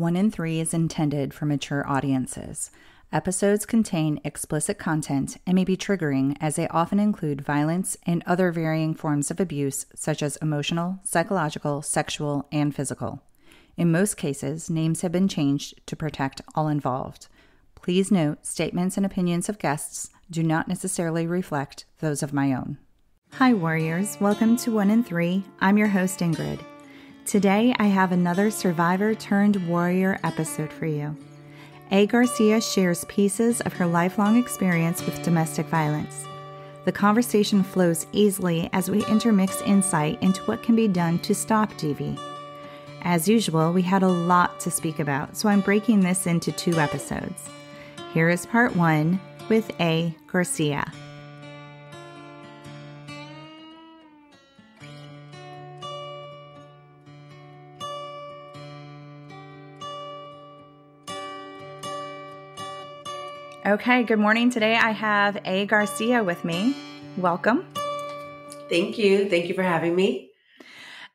One in Three is intended for mature audiences. Episodes contain explicit content and may be triggering as they often include violence and other varying forms of abuse, such as emotional, psychological, sexual, and physical. In most cases, names have been changed to protect all involved. Please note statements and opinions of guests do not necessarily reflect those of my own. Hi, Warriors. Welcome to One in Three. I'm your host, Ingrid. Today, I have another survivor turned warrior episode for you. A. Garcia shares pieces of her lifelong experience with domestic violence. The conversation flows easily as we intermix insight into what can be done to stop DV. As usual, we had a lot to speak about, so I'm breaking this into two episodes. Here is part one with A. Garcia. Okay, good morning. Today I have A. Garcia with me. Welcome. Thank you. Thank you for having me.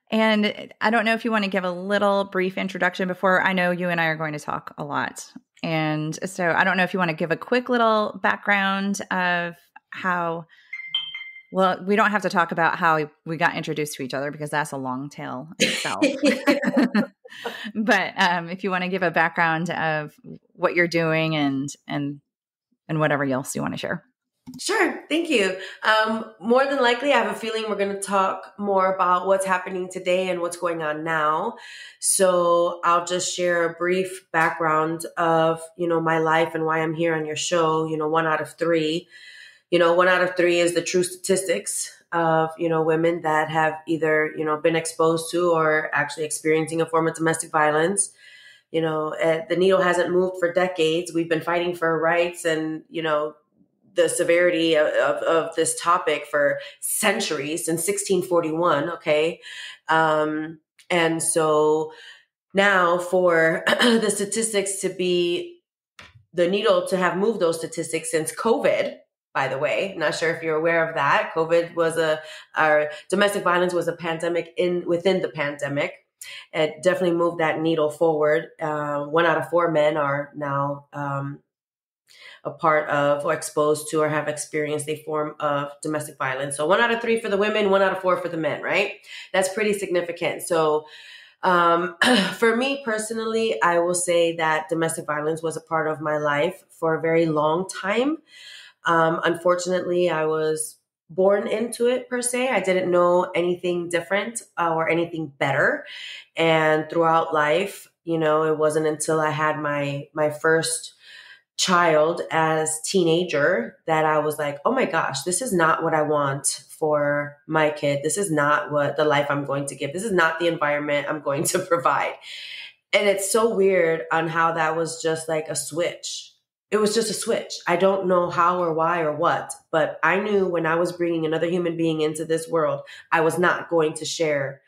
And I don't know if you want to give a little brief introduction before I know you and I are going to talk a lot. And so I don't know if you want to give a quick little background of how, well, we don't have to talk about how we got introduced to each other because that's a long tale itself. but um, if you want to give a background of what you're doing and, and and whatever else you want to share. Sure. Thank you. Um, more than likely, I have a feeling we're going to talk more about what's happening today and what's going on now. So I'll just share a brief background of, you know, my life and why I'm here on your show. You know, one out of three, you know, one out of three is the true statistics of, you know, women that have either, you know, been exposed to or actually experiencing a form of domestic violence you know uh, the needle hasn't moved for decades. We've been fighting for rights and you know the severity of, of, of this topic for centuries since 1641 okay? Um, and so now for the statistics to be the needle to have moved those statistics since covid by the way not sure if you're aware of that. Covid was a our domestic violence was a pandemic in within the pandemic it definitely moved that needle forward. Uh, one out of four men are now um, a part of or exposed to or have experienced a form of domestic violence. So one out of three for the women, one out of four for the men, right? That's pretty significant. So um, for me personally, I will say that domestic violence was a part of my life for a very long time. Um, unfortunately, I was born into it per se. I didn't know anything different uh, or anything better. And throughout life, you know, it wasn't until I had my my first child as teenager that I was like, "Oh my gosh, this is not what I want for my kid. This is not what the life I'm going to give. This is not the environment I'm going to provide." And it's so weird on how that was just like a switch it was just a switch. I don't know how or why or what, but I knew when I was bringing another human being into this world, I was not going to share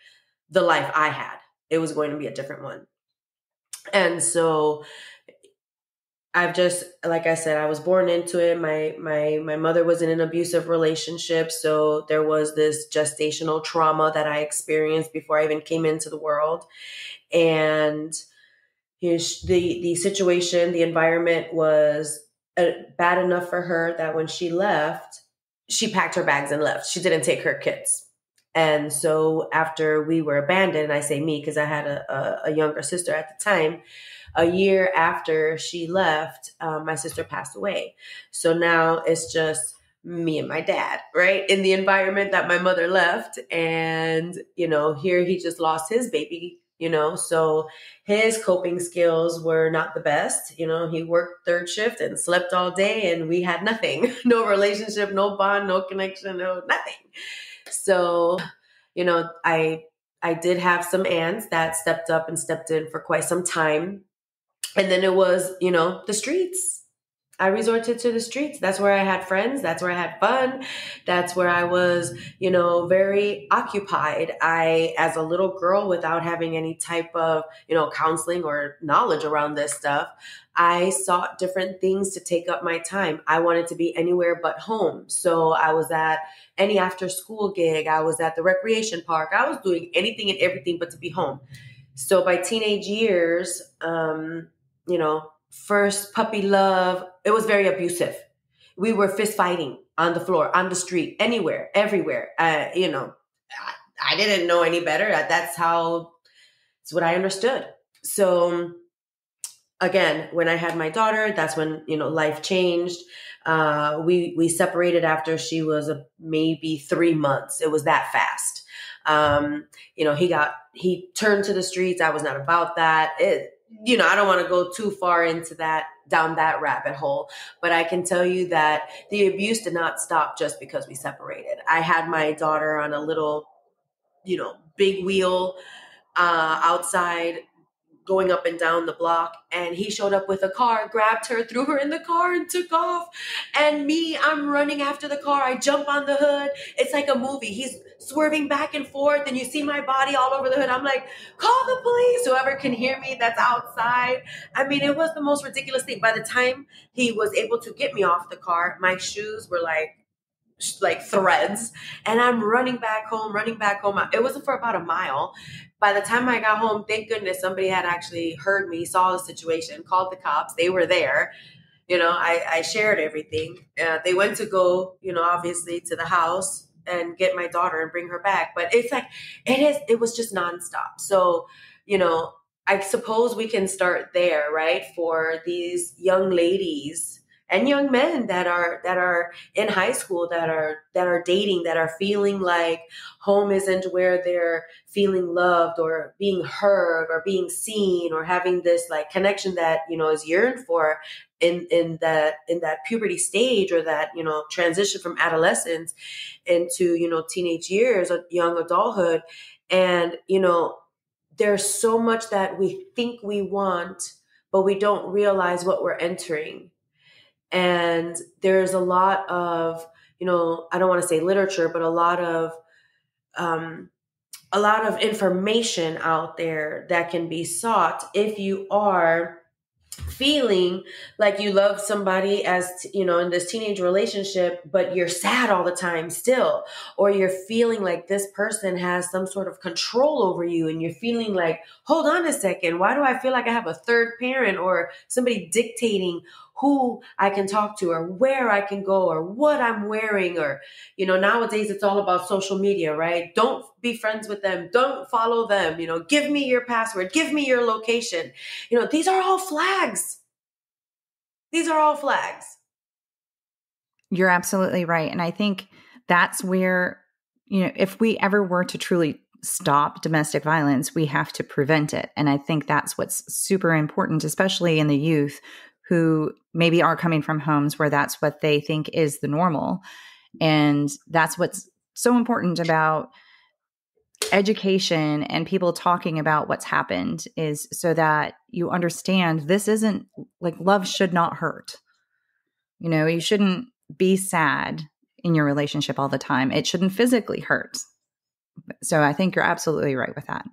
the life I had. It was going to be a different one. And so I've just like I said, I was born into it. My my my mother was in an abusive relationship, so there was this gestational trauma that I experienced before I even came into the world. And his the the situation, the environment was uh, bad enough for her that when she left, she packed her bags and left. She didn't take her kids. And so after we were abandoned, I say me because I had a, a, a, younger sister at the time. A year after she left, um, my sister passed away. So now it's just me and my dad, right? In the environment that my mother left. And, you know, here he just lost his baby you know? So his coping skills were not the best you know? He worked third shift and slept all day and we had nothing. No relationship no bond no connection no nothing. So you know i i did have some aunts that stepped up and stepped in for quite some time. And then it was you know the streets I resorted to the streets. That's where I had friends. That's where I had fun. That's where I was, you know, very occupied. I, as a little girl, without having any type of, you know, counseling or knowledge around this stuff, I sought different things to take up my time. I wanted to be anywhere but home. So I was at any after school gig. I was at the recreation park. I was doing anything and everything but to be home. So by teenage years, um, you know, first puppy love, it was very abusive. We were fist fighting on the floor, on the street, anywhere, everywhere. Uh, you know, I, I didn't know any better. That's how, it's what I understood. So again, when I had my daughter, that's when, you know, life changed. Uh, we, we separated after she was a, maybe three months. It was that fast. Um, you know, he got, he turned to the streets. I was not about that. It, you know, I don't want to go too far into that, down that rabbit hole, but I can tell you that the abuse did not stop just because we separated. I had my daughter on a little, you know, big wheel uh, outside going up and down the block and he showed up with a car grabbed her threw her in the car and took off. And me i'm running after the car. I jump on the hood. It's like a movie. He's swerving back and forth and you see my body all over the hood. I'm like call the police. Whoever can hear me that's outside. I mean it was the most ridiculous thing. By the time he was able to get me off the car my shoes were like like threads. And i'm running back home running back home. It wasn't for about a mile by the time I got home, thank goodness somebody had actually heard me, saw the situation, called the cops. They were there. You know, I, I shared everything. Uh, they went to go, you know, obviously to the house and get my daughter and bring her back. But it's like, it is, it was just nonstop. So, you know, I suppose we can start there, right? For these young ladies and young men that are that are in high school that are that are dating that are feeling like home isn't where they're feeling loved or being heard or being seen or having this like connection that you know is yearned for in in that in that puberty stage or that you know transition from adolescence into you know teenage years or young adulthood. And you know there's so much that we think we want but we don't realize what we're entering and there's a lot of you know i don't want to say literature but a lot of um, a lot of information out there that can be sought if you are feeling like you love somebody as you know in this teenage relationship but you're sad all the time still or you're feeling like this person has some sort of control over you and you're feeling like hold on a second why do i feel like i have a third parent or somebody dictating who I can talk to or where I can go or what I'm wearing or you know nowadays it's all about social media right? Don't be friends with them. Don't follow them. You know give me your password. Give me your location. You know these are all flags. These are all flags. You're absolutely right and I think that's where you know if we ever were to truly stop domestic violence, we have to prevent it. And I think that's what's super important, especially in the youth who maybe are coming from homes where that's what they think is the normal. And that's what's so important about education and people talking about what's happened is so that you understand this isn't like love should not hurt. You know, you shouldn't be sad in your relationship all the time. It shouldn't physically hurt. So I think you're absolutely right with that.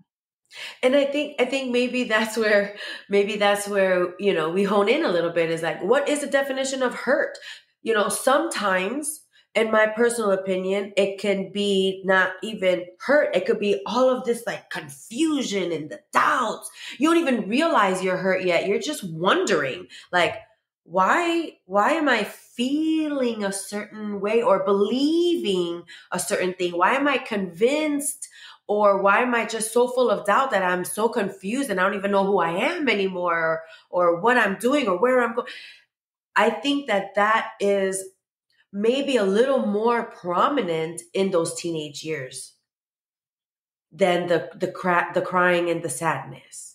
And I think I think maybe that's where maybe that's where, you know, we hone in a little bit is like what is the definition of hurt? You know, sometimes in my personal opinion, it can be not even hurt. It could be all of this like confusion and the doubts. You don't even realize you're hurt yet. You're just wondering like why why am I feeling a certain way or believing a certain thing? Why am I convinced or why am I just so full of doubt that I'm so confused and I don't even know who I am anymore or, or what I'm doing or where I'm going? I think that that is maybe a little more prominent in those teenage years than the the cra- the crying and the sadness.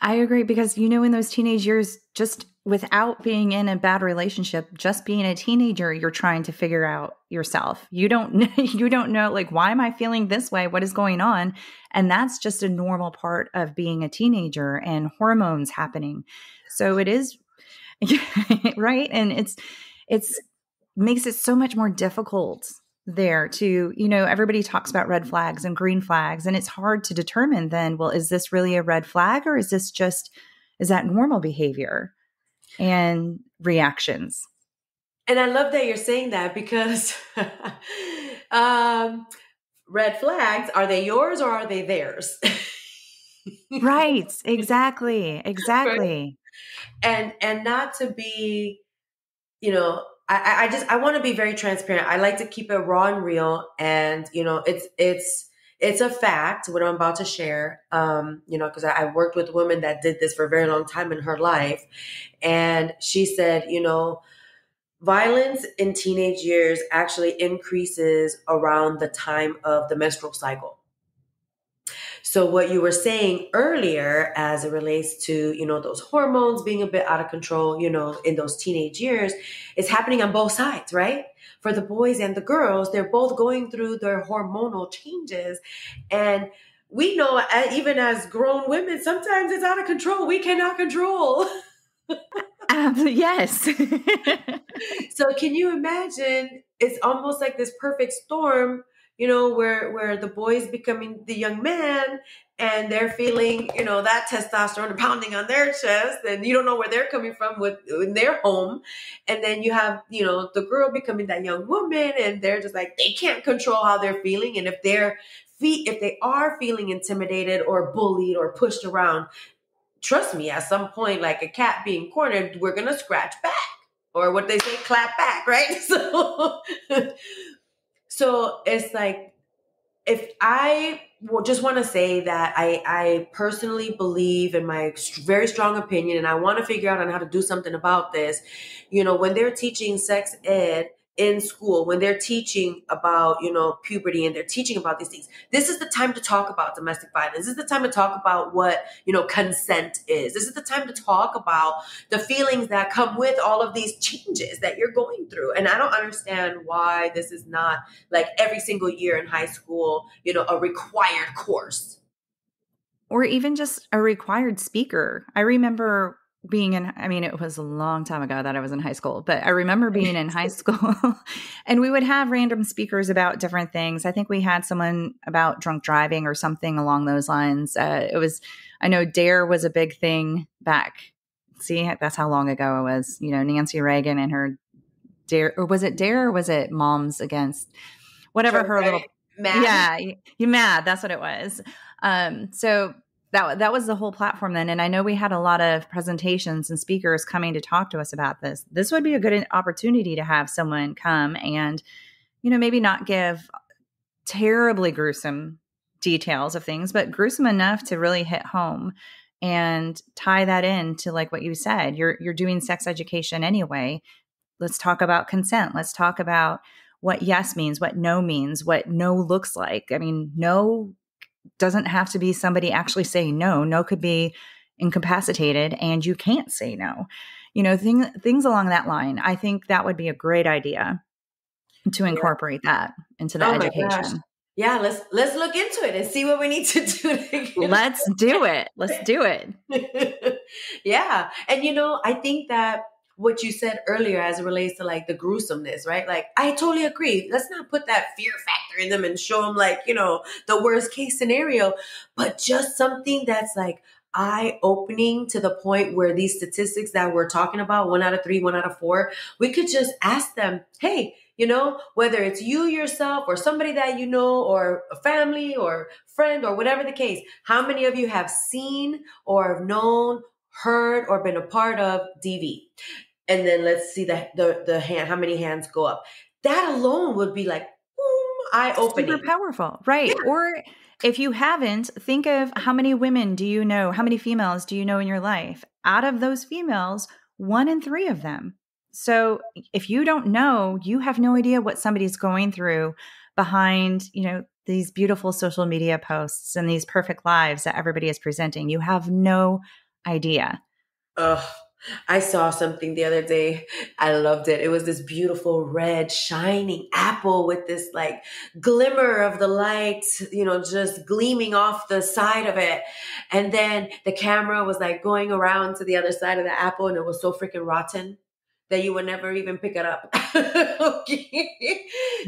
I agree because you know in those teenage years just without being in a bad relationship just being a teenager you're trying to figure out yourself. You don't you don't know like why am i feeling this way? What is going on? And that's just a normal part of being a teenager and hormones happening. So it is right? And it's it's makes it so much more difficult there to you know everybody talks about red flags and green flags and it's hard to determine then well is this really a red flag or is this just is that normal behavior and reactions. And I love that you're saying that because um, red flags are they yours or are they theirs? right. Exactly. Exactly. Right? And and not to be, you know, I, I just I want to be very transparent. I like to keep it raw and real. And, you know, it's it's it's a fact what I'm about to share. Um, you know, because I, I worked with women that did this for a very long time in her life. And she said, you know, violence in teenage years actually increases around the time of the menstrual cycle. So what you were saying earlier as it relates to, you know, those hormones being a bit out of control, you know, in those teenage years is happening on both sides, right? For the boys and the girls, they're both going through their hormonal changes and we know even as grown women sometimes it's out of control. We cannot control. Um, yes. so can you imagine? It's almost like this perfect storm, you know, where where the boy's becoming the young man and they're feeling, you know, that testosterone pounding on their chest, and you don't know where they're coming from with in their home. And then you have, you know, the girl becoming that young woman, and they're just like they can't control how they're feeling. And if they're feet if they are feeling intimidated or bullied or pushed around, trust me, at some point, like a cat being cornered, we're gonna scratch back. Or what they say, clap back, right? So so it's like if I just want to say that I, I personally believe in my very strong opinion, and I want to figure out on how to do something about this. You know, when they're teaching sex ed, in school when they're teaching about you know puberty and they're teaching about these things this is the time to talk about domestic violence. This is the time to talk about what you know consent is. This is the time to talk about the feelings that come with all of these changes that you're going through. And i don't understand why this is not like every single year in high school you know a required course. Or even just a required speaker. I remember being in i mean it was a long time ago that i was in high school but i remember being in high school and we would have random speakers about different things. I think we had someone about drunk driving or something along those lines. Uh, it was i know dare was a big thing back see that's how long ago it was you know nancy reagan and her dare or was it dare or was it moms against? Whatever her little mad. yeah you mad that's what it was. Um so that that was the whole platform then. And i know we had a lot of presentations and speakers coming to talk to us about this. This would be a good opportunity to have someone come and you know maybe not give terribly gruesome details of things but gruesome enough to really hit home and tie that in to like what you said you're you're doing sex education anyway. Let's talk about consent. Let's talk about what yes means what no means what no looks like. I mean no doesn't have to be somebody actually saying no. No could be incapacitated and you can't say no. You know, thing, things along that line. I think that would be a great idea to incorporate yeah. that into the oh education. Yeah, let's let's look into it and see what we need to do. let's do it. Let's do it. yeah. And you know, I think that what you said earlier as it relates to like the gruesomeness, right? Like, I totally agree. Let's not put that fear factor in them and show them like, you know, the worst case scenario, but just something that's like eye opening to the point where these statistics that we're talking about, one out of three, one out of four, we could just ask them, hey, you know, whether it's you yourself or somebody that you know or a family or friend or whatever the case, how many of you have seen or have known heard or been a part of DV. And then let's see the the, the hand, how many hands go up. That alone would be like boom, eye opening. Super powerful. Right. Yeah. Or if you haven't, think of how many women do you know? How many females do you know in your life? Out of those females, one in three of them. So if you don't know, you have no idea what somebody's going through behind, you know, these beautiful social media posts and these perfect lives that everybody is presenting. You have no idea. Ugh. I saw something the other day. I loved it. It was this beautiful red shining apple with this like glimmer of the light, you know, just gleaming off the side of it. And then the camera was like going around to the other side of the apple and it was so freaking rotten that you would never even pick it up. okay.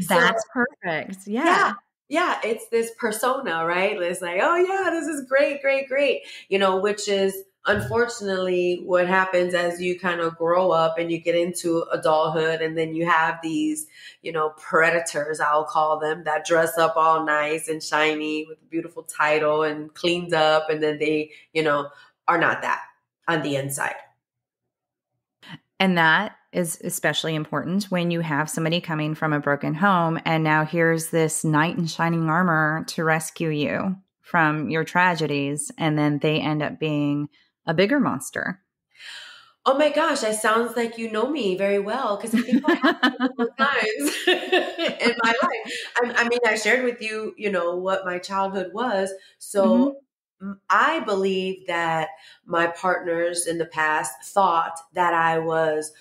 That's so, perfect. Yeah. yeah yeah, it's this persona, right? It's like, oh yeah, this is great, great, great, you know, which is unfortunately, what happens as you kind of grow up and you get into adulthood, and then you have these, you know, predators, I'll call them, that dress up all nice and shiny with a beautiful title and cleaned up, and then they, you know, are not that on the inside. And that is especially important when you have somebody coming from a broken home and now here's this knight in shining armor to rescue you from your tragedies and then they end up being a bigger monster. Oh my gosh, that sounds like you know me very well because I think I times in my life. I, I, mean, I shared with you, you know, what my childhood was. So mm-hmm. I believe that my partners in the past thought that I was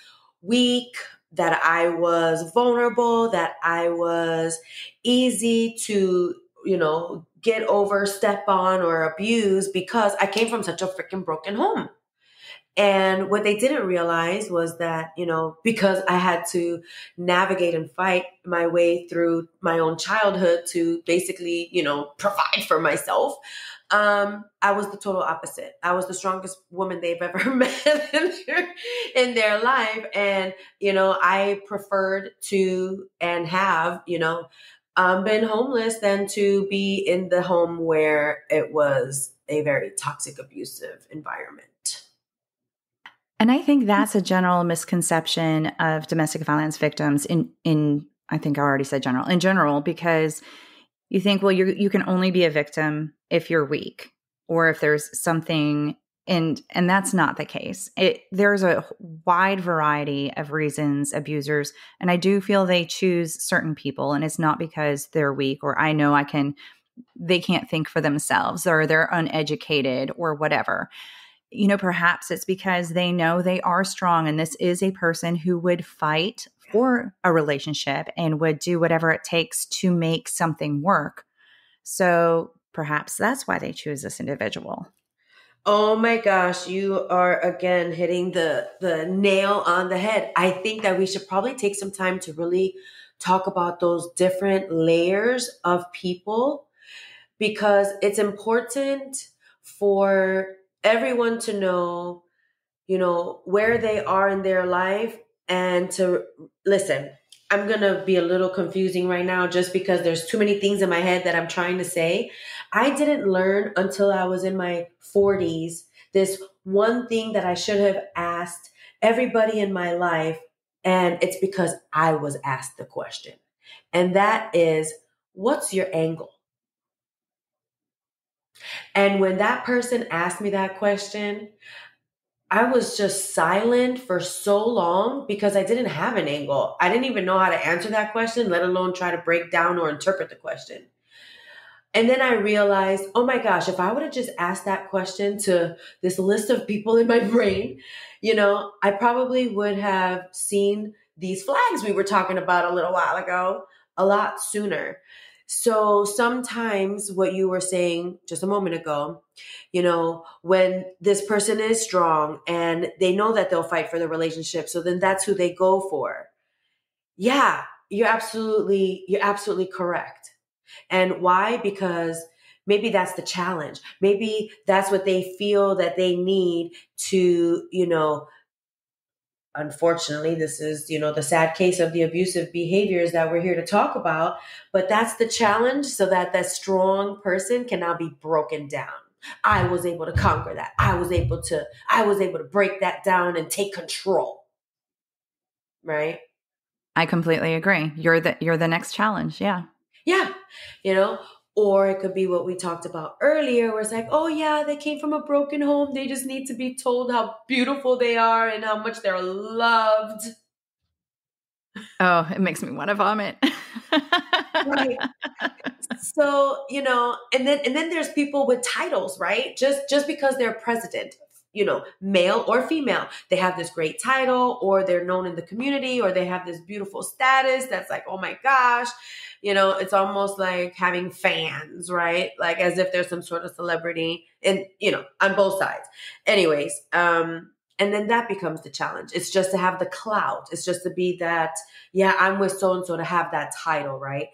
weak, that I was vulnerable, that I was easy to, you know, get over, step on, or abuse because I came from such a freaking broken home. And what they didn't realize was that, you know, because I had to navigate and fight my way through my own childhood to basically, you know, provide for myself, um, I was the total opposite. I was the strongest woman they've ever met in their, in their life. And, you know, I preferred to and have, you know, um, been homeless than to be in the home where it was a very toxic, abusive environment. And I think that's a general misconception of domestic violence victims in in I think I already said general in general because you think well you you can only be a victim if you're weak or if there's something and and that's not the case. It there's a wide variety of reasons abusers and I do feel they choose certain people and it's not because they're weak or I know I can they can't think for themselves or they're uneducated or whatever you know, perhaps it's because they know they are strong and this is a person who would fight for a relationship and would do whatever it takes to make something work. So perhaps that's why they choose this individual. Oh my gosh, you are again hitting the the nail on the head. I think that we should probably take some time to really talk about those different layers of people because it's important for everyone to know, you know, where they are in their life and to listen. I'm going to be a little confusing right now just because there's too many things in my head that I'm trying to say. I didn't learn until I was in my 40s this one thing that I should have asked everybody in my life. And it's because I was asked the question. And that is, what's your angle? And when that person asked me that question, I was just silent for so long because I didn't have an angle. I didn't even know how to answer that question, let alone try to break down or interpret the question. And then I realized, oh my gosh, if I would have just asked that question to this list of people in my brain, you know, I probably would have seen these flags we were talking about a little while ago a lot sooner. So sometimes what you were saying just a moment ago, you know, when this person is strong and they know that they'll fight for the relationship, so then that's who they go for. Yeah, you're absolutely you're absolutely correct. And why? Because maybe that's the challenge. Maybe that's what they feel that they need to, you know, unfortunately this is you know the sad case of the abusive behaviors that we're here to talk about but that's the challenge so that that strong person can now be broken down. I was able to conquer that. I was able to i was able to break that down and take control. Right? I completely agree. You're the you're the next challenge. Yeah yeah you know or it could be what we talked about earlier, where it's like, oh, yeah, they came from a broken home. They just need to be told how beautiful they are and how much they're loved. Oh, it makes me want to vomit. right. So, you know, and then and then there's people with titles, right? Just just because they're president you know, male or female. They have this great title or they're known in the community or they have this beautiful status that's like, oh my gosh, you know, it's almost like having fans, right? Like as if there's some sort of celebrity and, you know, on both sides. Anyways, um, and then that becomes the challenge. It's just to have the clout. It's just to be that, yeah, I'm with so and so to have that title, right?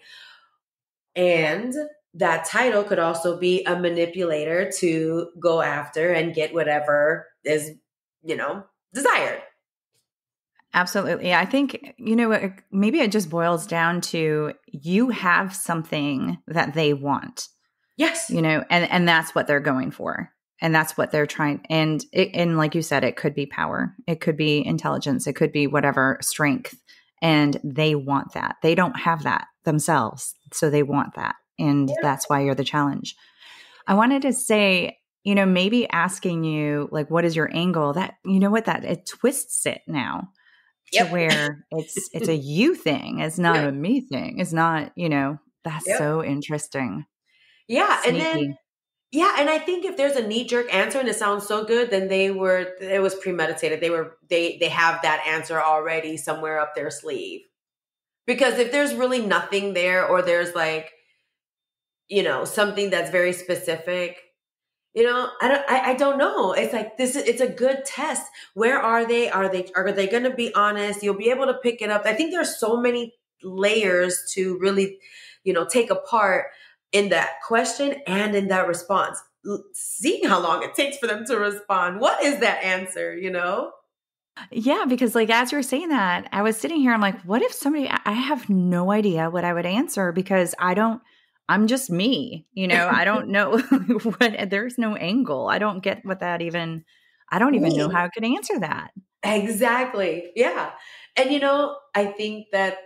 And that title could also be a manipulator to go after and get whatever is, you know, desired. Absolutely. I think, you know, maybe it just boils down to you have something that they want. Yes. You know, and and that's what they're going for. And that's what they're trying and it, and like you said it could be power. It could be intelligence, it could be whatever strength and they want that. They don't have that themselves, so they want that. And yeah. that's why you're the challenge. I wanted to say you know maybe asking you like what is your angle that you know what that it twists it now yep. to where it's it's a you thing it's not a me thing it's not you know that's yep. so interesting yeah Sneaky. and then yeah and i think if there's a knee-jerk answer and it sounds so good then they were it was premeditated they were they they have that answer already somewhere up their sleeve because if there's really nothing there or there's like you know something that's very specific you know i don't I, I, don't know. It's like this is it's a good test. Where are they? Are they are they going to be honest? You'll be able to pick it up. I think there's so many layers to really you know take apart in that question and in that response. Seeing how long it takes for them to respond. What is that answer you know? Yeah because like as you were saying that i was sitting here i'm like what if somebody i have no idea what i would answer because i don't I'm just me. You know, I don't know what there's no angle. I don't get what that even I don't even know how I could answer that. Exactly. Yeah. And you know, I think that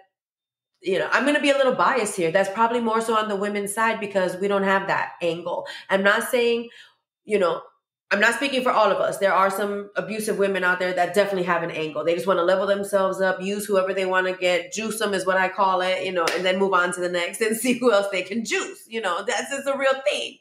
you know, I'm going to be a little biased here. That's probably more so on the women's side because we don't have that angle. I'm not saying, you know, I'm not speaking for all of us. There are some abusive women out there that definitely have an angle. They just want to level themselves up, use whoever they want to get, juice them is what I call it, you know, and then move on to the next and see who else they can juice. You know, that's just a real thing.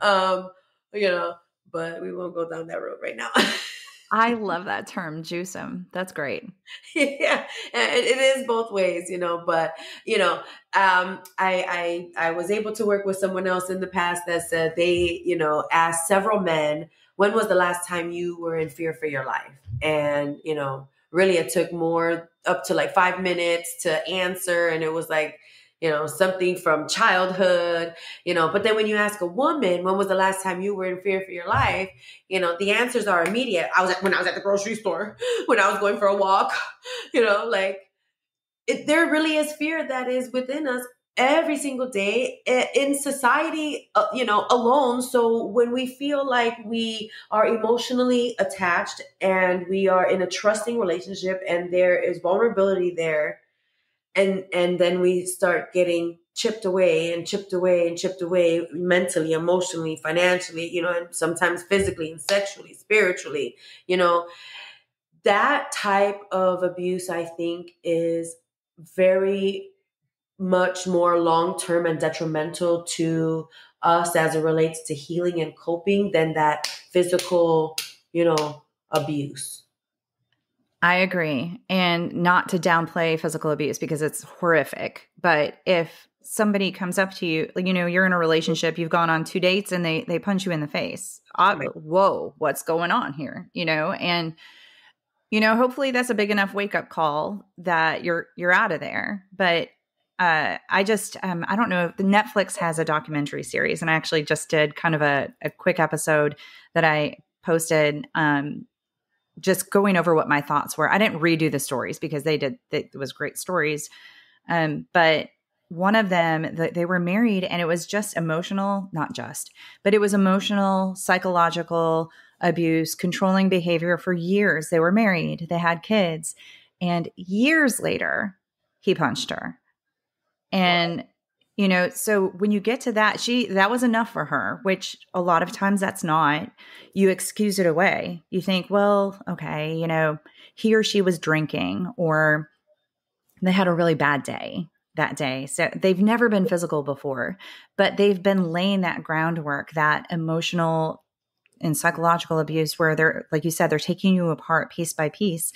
Um, you know, but we won't go down that road right now. I love that term, juice them. That's great. yeah, it, it is both ways, you know. But you know, um, I, I I was able to work with someone else in the past that said they, you know, asked several men, "When was the last time you were in fear for your life?" And you know, really, it took more up to like five minutes to answer, and it was like you know, something from childhood, you know. But then when you ask a woman, when was the last time you were in fear for your life? You know, the answers are immediate. I was at, when I was at the grocery store, when I was going for a walk, you know, like it, there really is fear that is within us every single day in society, uh, you know, alone. So when we feel like we are emotionally attached and we are in a trusting relationship and there is vulnerability there, and and then we start getting chipped away and chipped away and chipped away mentally emotionally financially you know and sometimes physically and sexually spiritually you know. That type of abuse i think is very much more long term and detrimental to us as it relates to healing and coping than that physical you know abuse I agree. And not to downplay physical abuse because it's horrific. But if somebody comes up to you, you know, you're in a relationship, you've gone on two dates and they they punch you in the face. right. Whoa, what's going on here? You know, and you know, hopefully that's a big enough wake up call that you're you're out of there. But uh, I just um, I don't know the Netflix has a documentary series, and I actually just did kind of a, a quick episode that I posted um, just going over what my thoughts were. I didn't redo the stories because they did it was great stories. Um, but one of them they were married and it was just emotional, not just, but it was emotional, psychological abuse, controlling behavior for years. They were married, they had kids, and years later, he punched her. And you know so when you get to that she that was enough for her which a lot of times that's not. You excuse it away. You think well okay you know he or she was drinking or they had a really bad day that day. So they've never been physical before but they've been laying that groundwork that emotional and psychological abuse where they're like you said they're taking you apart piece by piece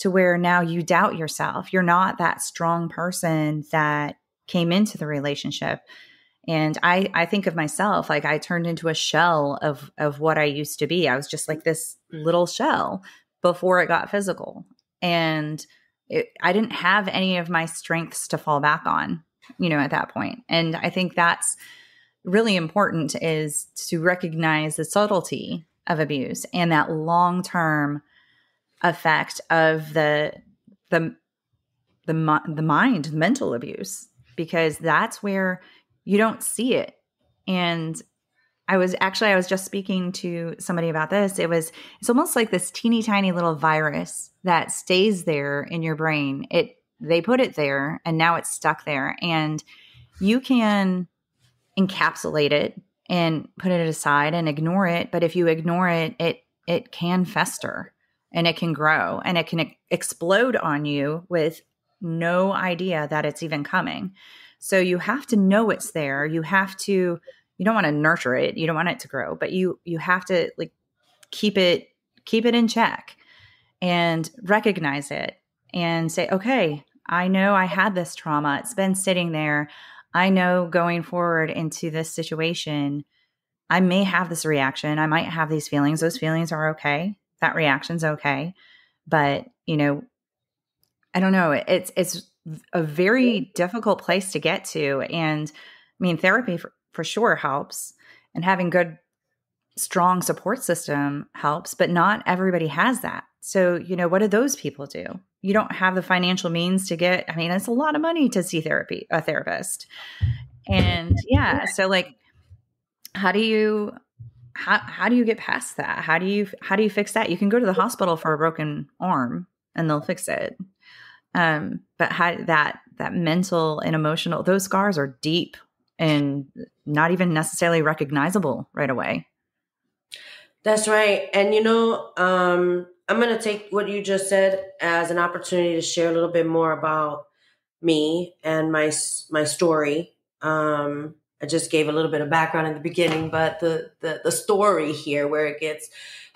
to where now you doubt yourself. You're not that strong person that came into the relationship. And i i think of myself like i turned into a shell of of what i used to be. I was just like this mm. little shell before it got physical. And it, i didn't have any of my strengths to fall back on you know at that point. And i think that's really important is to recognize the subtlety of abuse and that long-term effect of the the the the mind, the mental abuse because that's where you don't see it. And I was actually I was just speaking to somebody about this. It was it's almost like this teeny tiny little virus that stays there in your brain. It they put it there and now it's stuck there and you can encapsulate it and put it aside and ignore it, but if you ignore it, it it can fester and it can grow and it can explode on you with no idea that it's even coming. So you have to know it's there. You have to you don't want to nurture it. You don't want it to grow, but you you have to like keep it keep it in check and recognize it and say, "Okay, I know I had this trauma. It's been sitting there. I know going forward into this situation, I may have this reaction. I might have these feelings. Those feelings are okay. That reaction's okay. But, you know, I don't know. It's it's a very difficult place to get to. And I mean, therapy for, for sure helps, and having good, strong support system helps. But not everybody has that. So, you know, what do those people do? You don't have the financial means to get. I mean, it's a lot of money to see therapy, a therapist. And yeah, so like, how do you how how do you get past that? How do you how do you fix that? You can go to the hospital for a broken arm and they'll fix it. Um, but how that that mental and emotional those scars are deep and not even necessarily recognizable right away. That's right. And you know, um, I'm going to take what you just said as an opportunity to share a little bit more about me and my my story. Um, I just gave a little bit of background in the beginning, but the the, the story here where it gets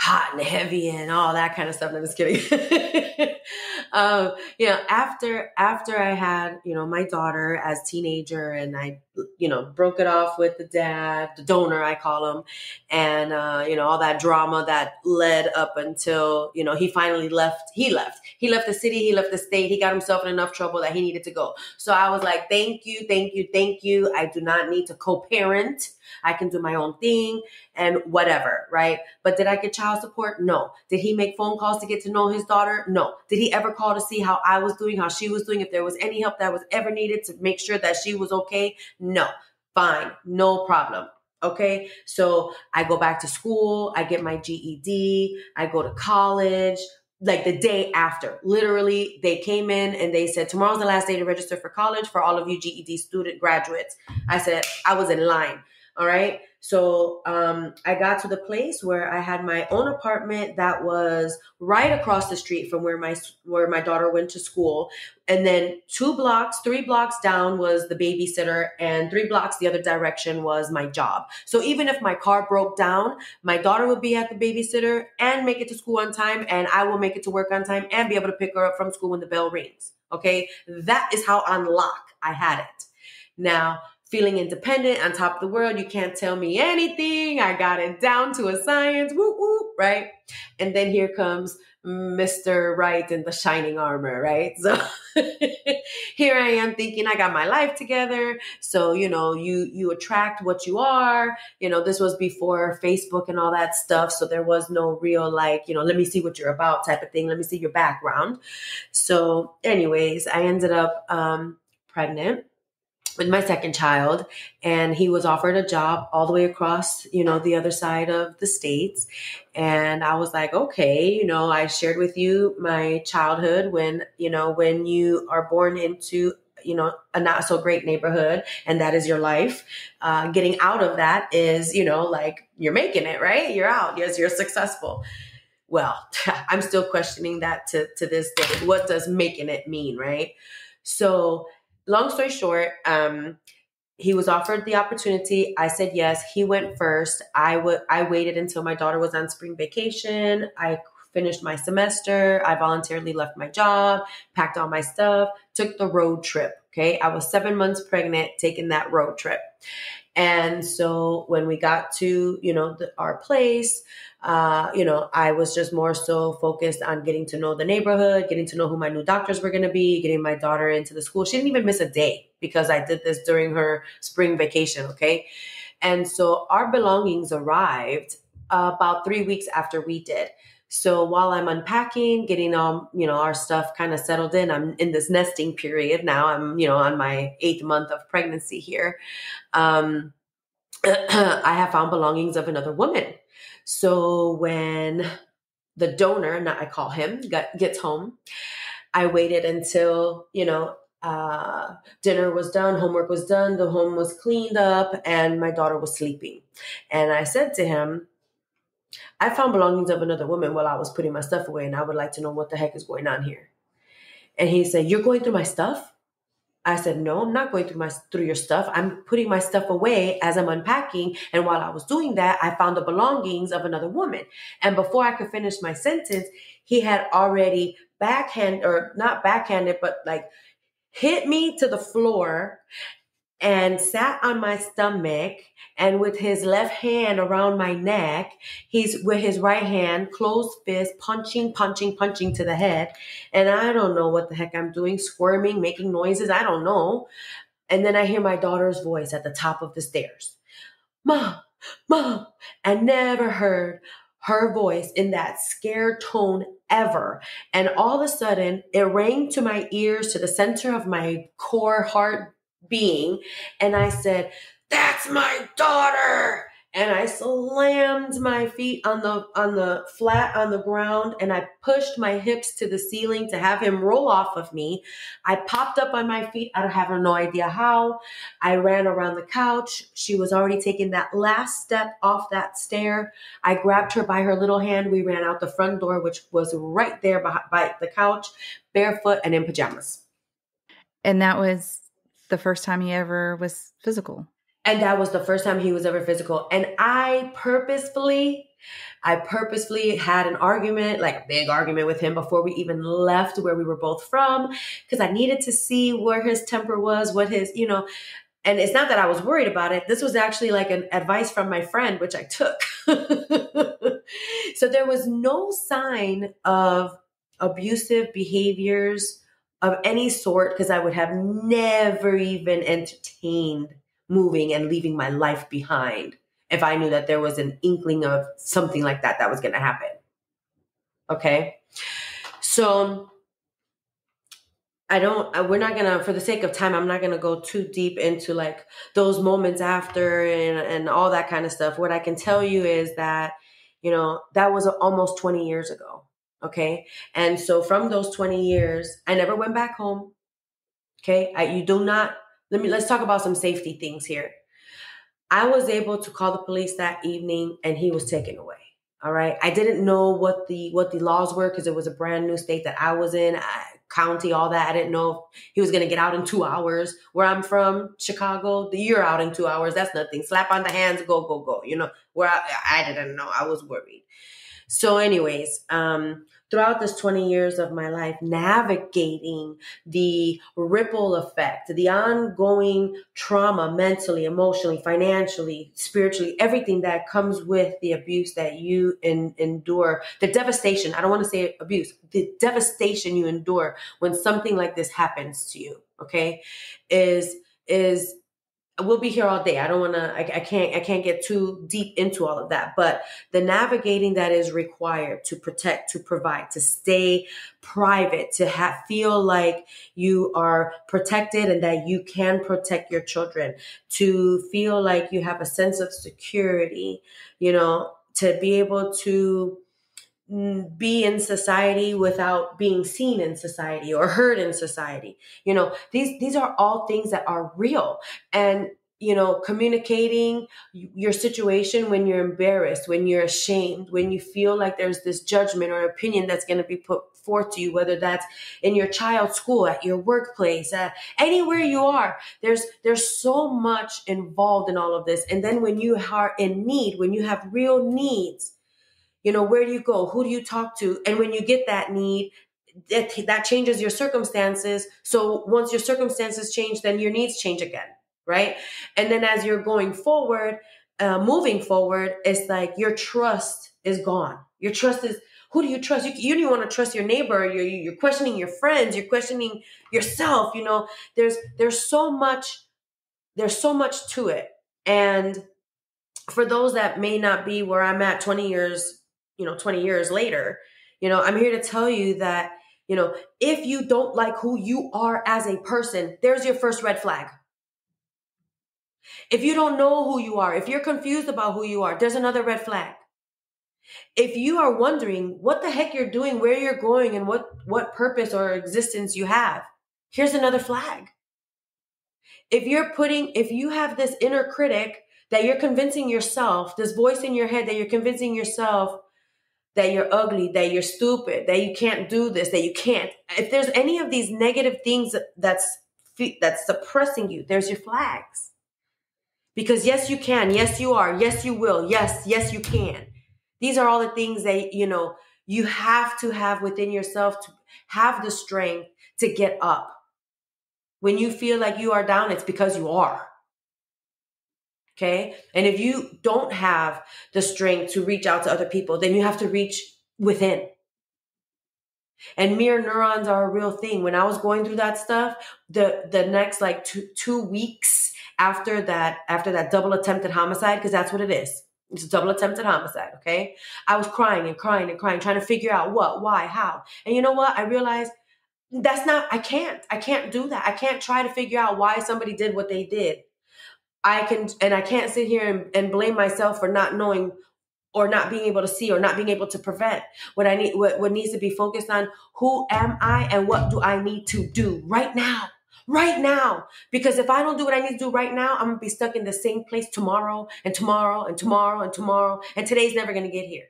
hot and heavy and all that kind of stuff. I'm just kidding. um, you know, after after I had you know my daughter as teenager, and I you know broke it off with the dad, the donor I call him, and uh, you know all that drama that led up until you know he finally left. He left. He left the city. He left the state. He got himself in enough trouble that he needed to go. So I was like, thank you, thank you, thank you. I do not need to co-parent. I can do my own thing and whatever, right? But did I get child support? No. Did he make phone calls to get to know his daughter? No. Did he ever call to see how I was doing, how she was doing, if there was any help that was ever needed to make sure that she was okay? No. Fine. No problem. Okay. So I go back to school, I get my GED, I go to college, like the day after. Literally, they came in and they said, Tomorrow's the last day to register for college for all of you GED student graduates. I said, I was in line. All right. So um, I got to the place where I had my own apartment that was right across the street from where my where my daughter went to school, and then two blocks, three blocks down was the babysitter, and three blocks the other direction was my job. So even if my car broke down, my daughter would be at the babysitter and make it to school on time, and I will make it to work on time and be able to pick her up from school when the bell rings. Okay, that is how on lock I had it. Now feeling independent on top of the world. You can't tell me anything. I got it down to a science. Whoop, whoop, right? And then here comes Mr. Right in the shining armor, right? So here I am thinking I got my life together. So, you know, you you attract what you are. You know, this was before Facebook and all that stuff, so there was no real like, you know, let me see what you're about type of thing. Let me see your background. So, anyways, I ended up um pregnant with my second child and he was offered a job all the way across you know the other side of the states. And i was like okay you know i shared with you my childhood when you know when you are born into you know a not so great neighborhood and that is your life. Uh, getting out of that is you know like you're making it right? You're out. Yes you're successful. Well i'm still questioning that to to this day. What does making it mean right? So long story short, um, he was offered the opportunity. I said yes. He went first. I would. I waited until my daughter was on spring vacation. I finished my semester. I voluntarily left my job, packed all my stuff, took the road trip. Okay, I was seven months pregnant, taking that road trip. And so when we got to, you know, the, our place, uh, you know, I was just more so focused on getting to know the neighborhood, getting to know who my new doctors were going to be, getting my daughter into the school. She didn't even miss a day because I did this during her spring vacation. Okay. And so our belongings arrived about three weeks after we did. So while I'm unpacking, getting all, you know, our stuff kind of settled in, I'm in this nesting period now. I'm, you know, on my eighth month of pregnancy here. Um, I have found belongings of another woman. So when the donor, not I call him, gets home, I waited until, you know, uh, dinner was done, homework was done, the home was cleaned up, and my daughter was sleeping. And I said to him, I found belongings of another woman while I was putting my stuff away, and I would like to know what the heck is going on here. And he said, You're going through my stuff? I said, No, I'm not going through my through your stuff. I'm putting my stuff away as I'm unpacking. And while I was doing that, I found the belongings of another woman. And before I could finish my sentence, he had already backhand or not backhanded, but like hit me to the floor and sat on my stomach and with his left hand around my neck he's with his right hand closed fist punching punching punching to the head. And i don't know what the heck i'm doing squirming making noises i don't know. And then i hear my daughter's voice at the top of the stairs. Mom mom i never heard her voice in that scared tone ever. And all of a sudden, it rang to my ears, to the center of my core heart being. And I said, That's my daughter and I slammed my feet on the on the flat on the ground and I pushed my hips to the ceiling to have him roll off of me. I popped up on my feet. I don't have no idea how. I ran around the couch. She was already taking that last step off that stair. I grabbed her by her little hand. We ran out the front door, which was right there by, by the couch, barefoot and in pajamas. And that was the first time he ever was physical. And that was the first time he was ever physical. And I purposefully, I purposefully had an argument, like a big argument with him before we even left where we were both from, because I needed to see where his temper was, what his, you know, and it's not that I was worried about it. This was actually like an advice from my friend, which I took. so there was no sign of abusive behaviors of any sort because I would have never even entertained moving and leaving my life behind if I knew that there was an inkling of something like that that was going to happen. Okay. So I don't, we're not going to, for the sake of time, I'm not going to go too deep into like those moments after and, and all that kind of stuff. What I can tell you is that, you know, that was almost 20 years ago. Okay. And so from those 20 years, I never went back home. Okay. I, you do not let me let's talk about some safety things here. I was able to call the police that evening and he was taken away. All right. I didn't know what the what the laws were because it was a brand new state that I was in, I, county, all that. I didn't know he was going to get out in 2 hours. Where I'm from, Chicago, the year out in 2 hours, that's nothing. Slap on the hands, go go go. You know, where I, I didn't know. I was worried. So anyways, um throughout this 20 years of my life, navigating the ripple effect, the ongoing trauma mentally, emotionally, financially, spiritually, everything that comes with the abuse that you in, endure, the devastation, I don't want to say abuse, the devastation you endure when something like this happens to you, okay, is is we'll be here all day. I don't want to, I, I, can't, I can't get too deep into all of that, but the navigating that is required to protect, to provide, to stay private, to have, feel like you are protected and that you can protect your children, to feel like you have a sense of security, you know, to be able to, be in society without being seen in society or heard in society. You know these these are all things that are real. And you know communicating your situation when you're embarrassed when you're ashamed when you feel like there's this judgment or opinion that's going to be put forth to you whether that's in your child's school at your workplace uh, anywhere you are. There's there's so much involved in all of this. And then when you are in need when you have real needs you know where do you go? Who do you talk to? And when you get that need that, that changes your circumstances. So once your circumstances change then your needs change again right? And then as you're going forward uh, moving forward it's like your trust is gone. Your trust is who do you trust? You, you don't want to trust your neighbor. You're, you're questioning your friends. You're questioning yourself you know? There's there's so much there's so much to it. And for those that may not be where I'm at 20 years, you know, 20 years later, you know, I'm here to tell you that, you know, if you don't like who you are as a person, there's your first red flag. If you don't know who you are, if you're confused about who you are, there's another red flag. If you are wondering what the heck you're doing, where you're going, and what, what purpose or existence you have, here's another flag. If you're putting, if you have this inner critic that you're convincing yourself, this voice in your head that you're convincing yourself that you're ugly, that you're stupid, that you can't do this, that you can't. If there's any of these negative things that's that's suppressing you, there's your flags. Because yes, you can. Yes, you are. Yes, you will. Yes, yes, you can. These are all the things that, you know, you have to have within yourself to have the strength to get up. When you feel like you are down, it's because you are. Okay. And if you don't have the strength to reach out to other people, then you have to reach within. And mirror neurons are a real thing. When I was going through that stuff, the the next like two two weeks after that, after that double attempted homicide, because that's what it is. It's a double attempted homicide, okay? I was crying and crying and crying, trying to figure out what, why, how. And you know what? I realized that's not, I can't. I can't do that. I can't try to figure out why somebody did what they did. I can, and I can't sit here and, and blame myself for not knowing or not being able to see or not being able to prevent what I need, what, what needs to be focused on. Who am I and what do I need to do right now? Right now. Because if I don't do what I need to do right now, I'm going to be stuck in the same place tomorrow and tomorrow and tomorrow and tomorrow. And today's never going to get here.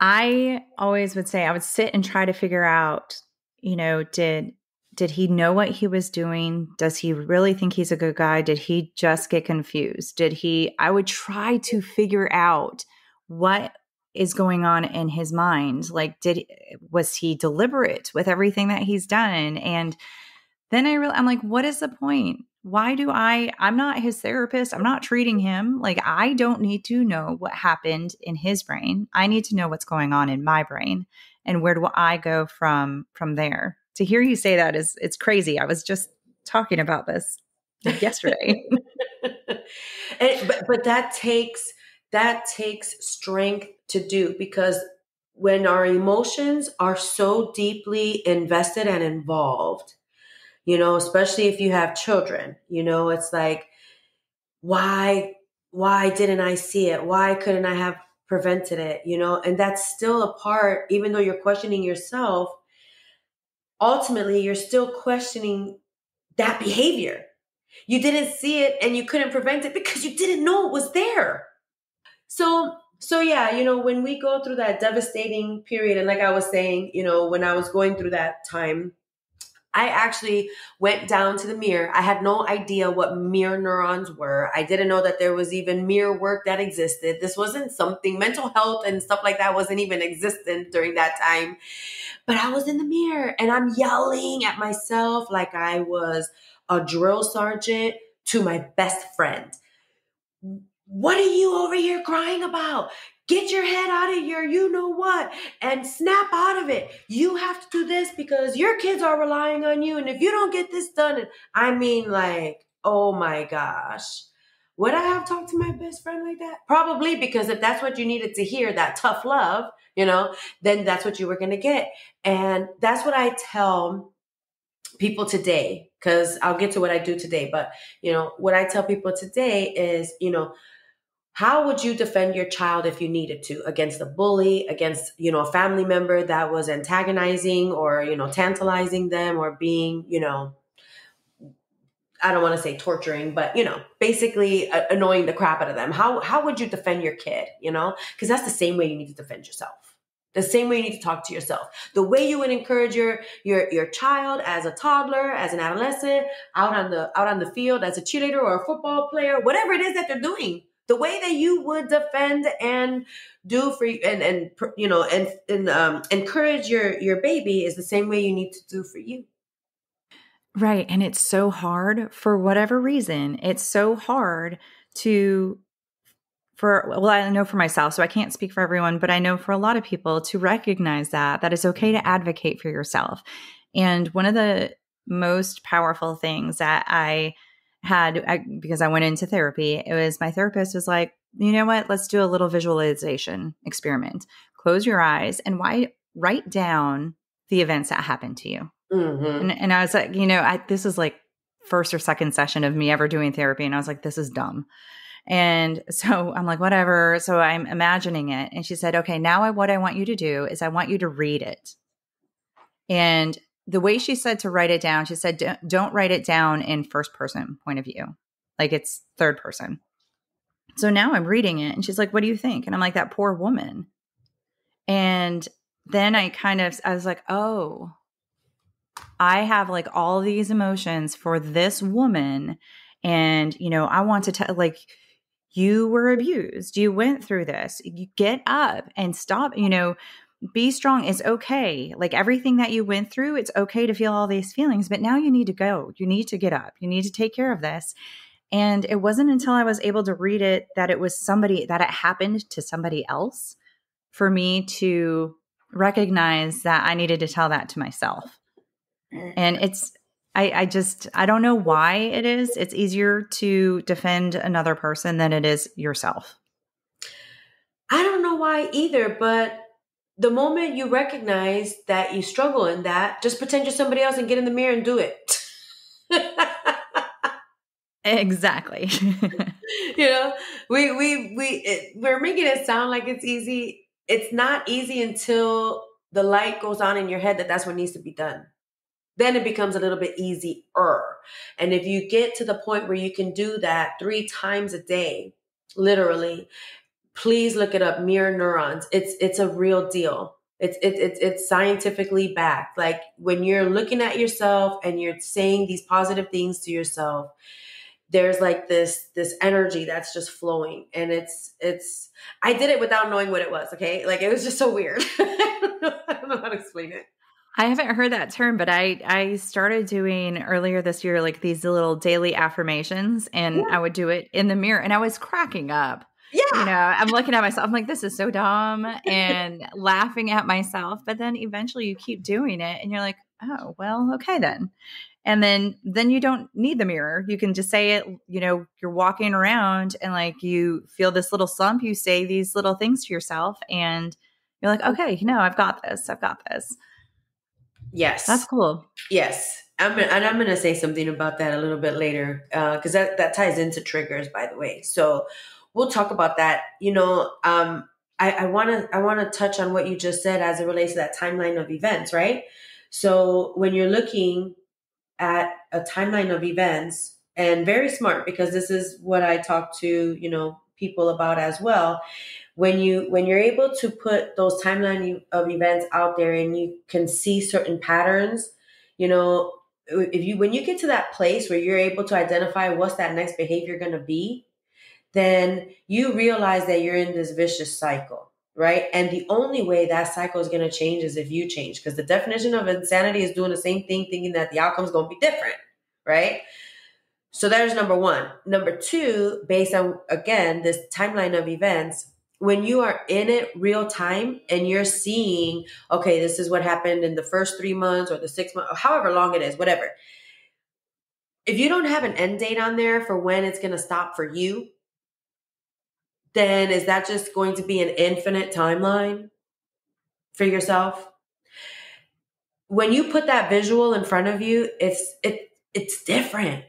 I always would say I would sit and try to figure out, you know, did did he know what he was doing? Does he really think he's a good guy? Did he just get confused? Did he I would try to figure out what is going on in his mind. Like did was he deliberate with everything that he's done? And then I really I'm like what is the point? Why do I I'm not his therapist. I'm not treating him. Like I don't need to know what happened in his brain. I need to know what's going on in my brain and where do I go from from there? To hear you say that is it's crazy. I was just talking about this yesterday. and, but but that takes that takes strength to do because when our emotions are so deeply invested and involved, you know, especially if you have children, you know, it's like why why didn't I see it? Why couldn't I have prevented it? You know, and that's still a part even though you're questioning yourself ultimately you're still questioning that behavior. You didn't see it and you couldn't prevent it because you didn't know it was there. So, so yeah, you know, when we go through that devastating period, and like I was saying, you know, when I was going through that time, I actually went down to the mirror. I had no idea what mirror neurons were. I didn't know that there was even mirror work that existed. This wasn't something mental health and stuff like that wasn't even existent during that time. But I was in the mirror and I'm yelling at myself like I was a drill sergeant to my best friend. What are you over here crying about? Get your head out of your you know what and snap out of it. You have to do this because your kids are relying on you. And if you don't get this done, and I mean, like, oh my gosh. Would I have talked to my best friend like that? Probably because if that's what you needed to hear, that tough love, you know, then that's what you were going to get. And that's what I tell people today, because I'll get to what I do today. But, you know, what I tell people today is, you know, how would you defend your child if you needed to against a bully against you know a family member that was antagonizing or you know tantalizing them or being you know i don't want to say torturing but you know basically uh, annoying the crap out of them how how would you defend your kid you know because that's the same way you need to defend yourself the same way you need to talk to yourself. The way you would encourage your your your child as a toddler as an adolescent out on the out on the field as a cheerleader or a football player whatever it is that they're doing the way that you would defend and do for and and you know and and um, encourage your your baby is the same way you need to do for you. Right and it's so hard for whatever reason it's so hard to for well i know for myself so i can't speak for everyone but i know for a lot of people to recognize that that it's okay to advocate for yourself and one of the most powerful things that i had I, because I went into therapy. It was my therapist was like, you know what? Let's do a little visualization experiment. Close your eyes and why, write down the events that happened to you. Mm-hmm. And, and, I was like, you know, I, this is like first or second session of me ever doing therapy. And I was like, this is dumb. And so I'm like, whatever. So I'm imagining it. And she said, okay, now I, what I want you to do is I want you to read it. And the way she said to write it down, she said, don't, write it down in first person point of view, like it's third person. So now I'm reading it and she's like, what do you think? And I'm like, that poor woman. And then I kind of, I was like, oh, I have like all these emotions for this woman. And, you know, I want to tell, like, you were abused. You went through this. You get up and stop, you know, be strong. It's okay. Like everything that you went through, it's okay to feel all these feelings, but now you need to go. You need to get up. You need to take care of this. And it wasn't until I was able to read it that it was somebody that it happened to somebody else for me to recognize that I needed to tell that to myself. Mm. And it's, I, I just, I don't know why it is. It's easier to defend another person than it is yourself. I don't know why either, but the moment you recognize that you struggle in that, just pretend you're somebody else and get in the mirror and do it. exactly. you know, we we we it, we're making it sound like it's easy. It's not easy until the light goes on in your head that that's what needs to be done. Then it becomes a little bit easier. And if you get to the point where you can do that three times a day, literally, please look it up mirror neurons. It's it's a real deal. It's it's it's, it's scientifically backed. Like when you're looking at yourself and you're saying these positive things to yourself there's like this this energy that's just flowing. And it's it's i did it without knowing what it was okay? Like it was just so weird. I don't know how to explain it I haven't heard that term, but I I started doing earlier this year like these little daily affirmations and yeah. I would do it in the mirror and I was cracking up yeah. You know, I'm looking at myself, I'm like, this is so dumb and laughing at myself. But then eventually you keep doing it and you're like, oh, well, okay then. And then then you don't need the mirror. You can just say it, you know, you're walking around and like you feel this little slump, you say these little things to yourself and you're like, oh. okay, you know, I've got this. I've got this. Yes. That's cool. Yes. I'm and I'm going to say something about that a little bit later because uh, that that ties into triggers, by the way. So we'll talk about that. You know, um, I want to I want to touch on what you just said as it relates to that timeline of events, right? So when you're looking at a timeline of events, and very smart because this is what I talk to you know people about as well. When you when you're able to put those timeline of events out there and you can see certain patterns, you know, if you when you get to that place where you're able to identify what's that next behavior going to be then you realize that you're in this vicious cycle, right? And the only way that cycle is going to change is if you change, because the definition of insanity is doing the same thing, thinking that the outcome is going to be different, right? So there's number one. Number two, based on, again, this timeline of events, when you are in it real time and you're seeing, okay, this is what happened in the first three months or the six months, or however long it is, whatever. If you don't have an end date on there for when it's going to stop for you, then is that just going to be an infinite timeline for yourself? When you put that visual in front of you, it's it it's different.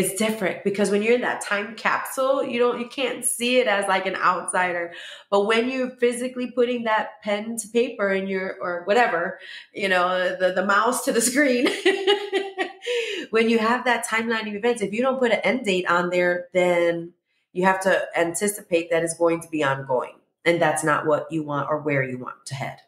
It's different because when you're in that time capsule, you don't you can't see it as like an outsider. But when you're physically putting that pen to paper and your or whatever, you know, the, the mouse to the screen, when you have that timeline of events, if you don't put an end date on there, then you have to anticipate that it's going to be ongoing. And that's not what you want or where you want to head.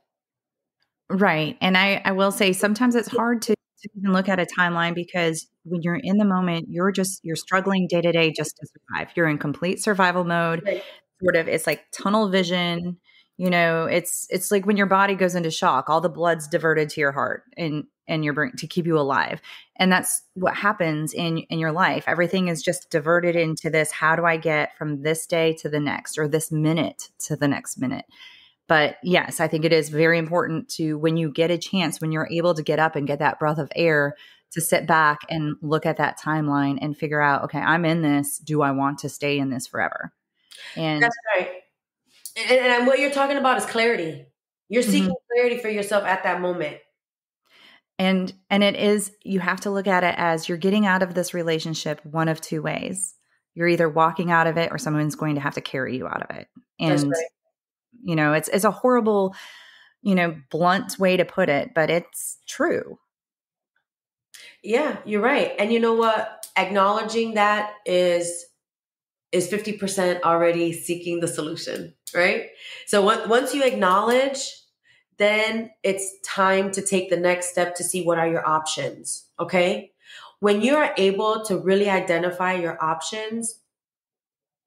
Right. And I, I will say sometimes it's hard to, to even look at a timeline because when you're in the moment, you're just you're struggling day to day just to survive. You're in complete survival mode. Right. Sort of it's like tunnel vision you know it's it's like when your body goes into shock all the blood's diverted to your heart and and your brain to keep you alive and that's what happens in in your life everything is just diverted into this how do i get from this day to the next or this minute to the next minute but yes i think it is very important to when you get a chance when you're able to get up and get that breath of air to sit back and look at that timeline and figure out okay i'm in this do i want to stay in this forever And that's right. And, and what you're talking about is clarity. You're seeking mm-hmm. clarity for yourself at that moment. And and it is you have to look at it as you're getting out of this relationship one of two ways. You're either walking out of it or someone's going to have to carry you out of it. And right. You know, it's it's a horrible, you know, blunt way to put it, but it's true. Yeah, you're right. And you know what? Acknowledging that is is 50% already seeking the solution, right? So once you acknowledge, then it's time to take the next step to see what are your options, okay? When you are able to really identify your options,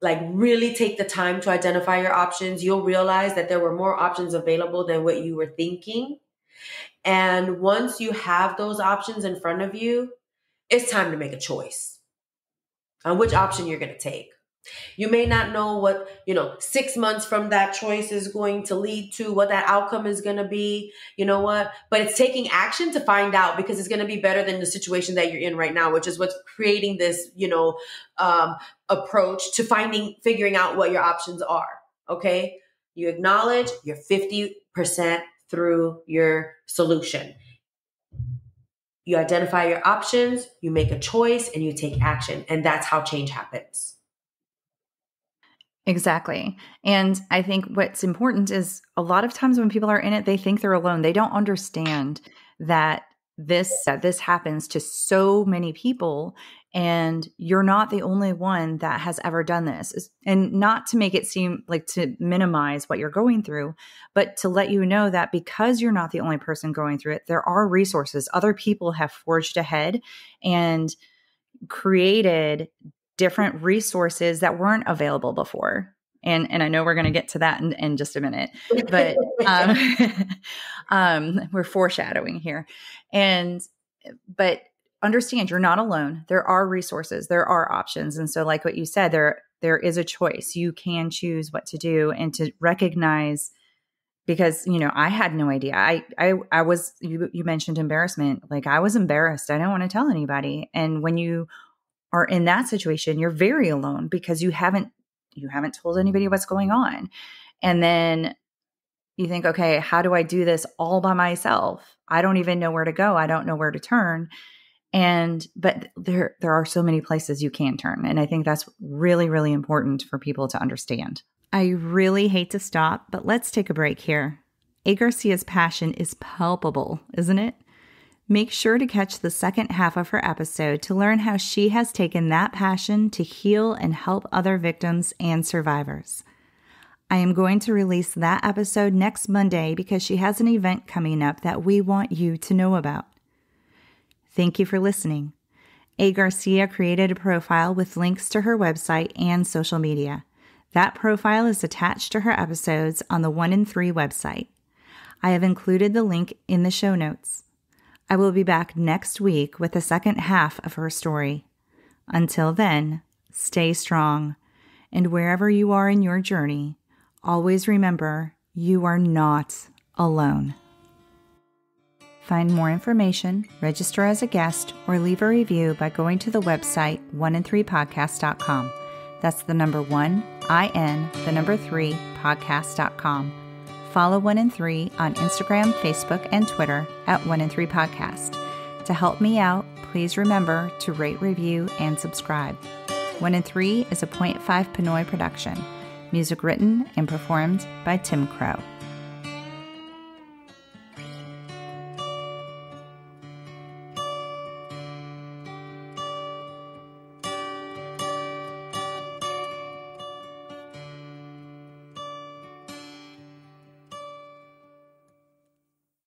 like really take the time to identify your options, you'll realize that there were more options available than what you were thinking. And once you have those options in front of you, it's time to make a choice on which option you're going to take. You may not know what, you know, six months from that choice is going to lead to, what that outcome is going to be. You know what? But it's taking action to find out because it's going to be better than the situation that you're in right now, which is what's creating this, you know, um, approach to finding, figuring out what your options are. Okay. You acknowledge you're 50% through your solution. You identify your options, you make a choice, and you take action. And that's how change happens. Exactly. And I think what's important is a lot of times when people are in it, they think they're alone. They don't understand that this that this happens to so many people and you're not the only one that has ever done this and not to make it seem like to minimize what you're going through but to let you know that because you're not the only person going through it there are resources other people have forged ahead and created different resources that weren't available before and and I know we're going to get to that in, in just a minute, but um, um, we're foreshadowing here, and but understand you're not alone. There are resources, there are options, and so like what you said, there there is a choice. You can choose what to do, and to recognize because you know I had no idea. I I I was you you mentioned embarrassment. Like I was embarrassed. I don't want to tell anybody, and when you are in that situation, you're very alone because you haven't you haven't told anybody what's going on. And then you think, okay, how do I do this all by myself? I don't even know where to go. I don't know where to turn. And but there there are so many places you can turn. And I think that's really, really important for people to understand. I really hate to stop, but let's take a break here. A. Garcia's passion is palpable, isn't it? Make sure to catch the second half of her episode to learn how she has taken that passion to heal and help other victims and survivors. I am going to release that episode next Monday because she has an event coming up that we want you to know about. Thank you for listening. A. Garcia created a profile with links to her website and social media. That profile is attached to her episodes on the 1 in 3 website. I have included the link in the show notes. I will be back next week with the second half of her story. Until then, stay strong, and wherever you are in your journey, always remember you are not alone. Find more information, register as a guest, or leave a review by going to the website 1in3podcast.com. That's the number 1, I-N, the number 3, podcast.com follow 1 in 3 on Instagram, Facebook, and Twitter at 1 in 3 Podcast. To help me out, please remember to rate, review, and subscribe. 1 in 3 is a Point 5 Pinoy production. Music written and performed by Tim Crow.